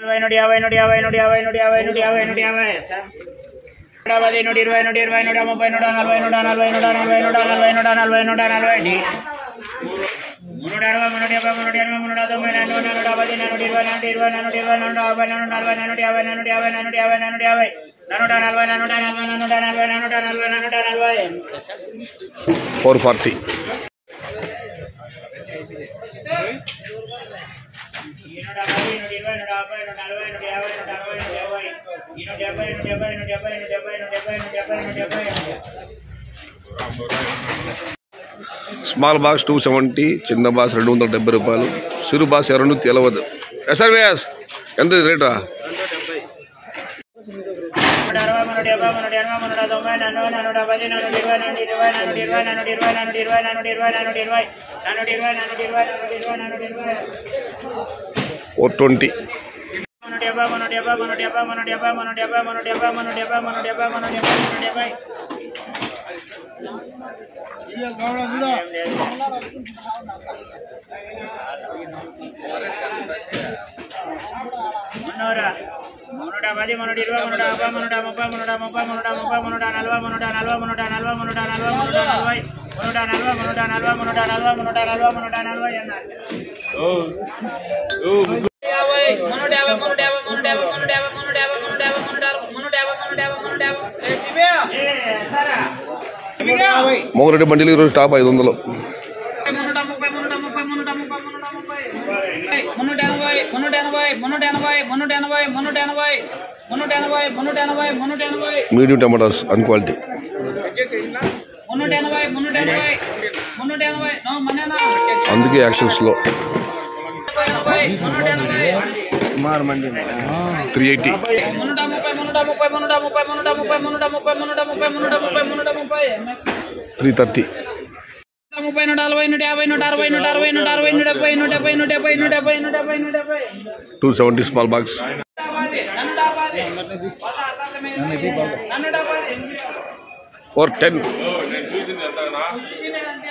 ನೋಡಿ ಯಾವ ನೋಡಿ ಯಾವ ನೋಡಿ ಯಾವ ನೋಡಿ ಯಾವ ನೋಡಿ ಯಾವ ನೋಡಿ ಯಾವ ನೋಡಿ ನೋಡಿ ಇರುವ ನೋಡಿ ಇರುವ ನೋಡಿ ಒಂಬೈ ನೋಡ ನಲ್ವೈ ನೋಡ ನಲ್ವೈ ನೋಡ ನಲ್ವೈ ನೋಡ ನಲ್ವೈ ನೋಡ ನಲ್ವೈ ನೋಡ ನಲ್ವೈ ಡಿ ಮುನ್ನೂರ ಅರವೈ ಮುನ್ನೂರ ಎಂಬೈ ಮುನ್ನೂರ ಎನಭೈ ಮುನ್ನೂರ ಹತ್ತೊಂಬೈ ನಾನ್ನೂರ ನಾನ್ನೂರ ಅವಧಿ ನಾನ್ನೂರ ಇರುವ ನಾನ್ನೂರ ಇರುವ ನಾನ್ನೂರ ಇರುವ ನಾನ್ನೂರ ಅವೈ ನಾನ್ನೂರ ನಲ್ವೈ ನಾನ್ನೂರ ಯಾವೈ ನಾನ್ನೂರ ಯಾವೈ ನಾನ್ನೂರ ಯಾವೈ ನಾನ್ನೂರ ಯಾವೈ ನಾನ್ನೂರ ನಲ್ವೈ ನಾನ್ನೂರ ನಲ್ವೈ ನಾನ್ನೂರ ನಲ್ವೈ ನಾನ್ನೂರ ನಲ್ವೈ ನಾನ್ನೂರ ನಲ್ವೈ ಫೋರ್ ಫಾರ್ಟಿ ఈ నూట పది నూట ఇరవై నూట యాభై నూట నలభై నూట యాభై నూట అరవై నూట డెబ్బై ఈ నూట డెబ్బై నూట డెబ్బై నూట డెబ్బై నూట డెబ్బై నూట డెబ్బై నూట డెబ్బై నూట డెబ్బై స్మాల్ బాక్స్ టూ సెవెంటీ చిన్న బాక్స్ రెండు వందల డెబ్బై రూపాయలు. సిరు బాక్స్ రెండు తెలవదు. ఎస్ఆర్విఎస్ ఎంత రేటా? ఇరవై ఫోర్ ట్వంటీ మన డెబ్బై పది మునుడు ఇరవై మున్నూట అబ్బా మున్నూట ముప్పై మున్నూట ముప్పై మున్నూట ముప్పై మున్నూట నలభై మున్నూట నలభై మున్నూట నలభై మున్నూట నలభై మున్నూట నలభై మున్నూట నలభై మున్నూట నలభై మున్నూట నలభై మున్నూట నలభై మున్నూట నలభై అన్నారు మోగరెడ్డి బండిలు ఈరోజు టాప్ ఐదు వందలు. మున్నూట ముప్పై మున్నూట ముప్పై మున్నూట ముప్పై మున్నూట ముప్పై మున్నూట ఎనభై మున్నూట ఎనభై మున్నూట ఎనభై మున్నూట ఎనభై మున్నూట ఎనభై మున్నూట ఎనభై మున్నూట ఎనభై మున్నూట ఎనభై మీడియం టమాటాస్ అన్ క్వాలిటీ. మున్నూట ఎనభై మున్నూట ఎనభై మున్నూట ఎనభై నో మనేనా అందుకే మున్నూట ఎనభై త్రీ ఎయిటీ. Three thirty. నూట ముప్పై నూట నలభై నూట యాభై నూట అరవై నూట అరవై నూట అరవై నూట డెబ్బై నూట డెబ్బై నూట డెబ్బై నూట డెబ్బై నూట డెబ్బై నూట డెబ్బై టూ సెవెంటీ స్మాల్ బాక్స్. నన్ను డబ్బాది నన్ను డబ్బాది ఫోర్ టెన్ చూసినదంతే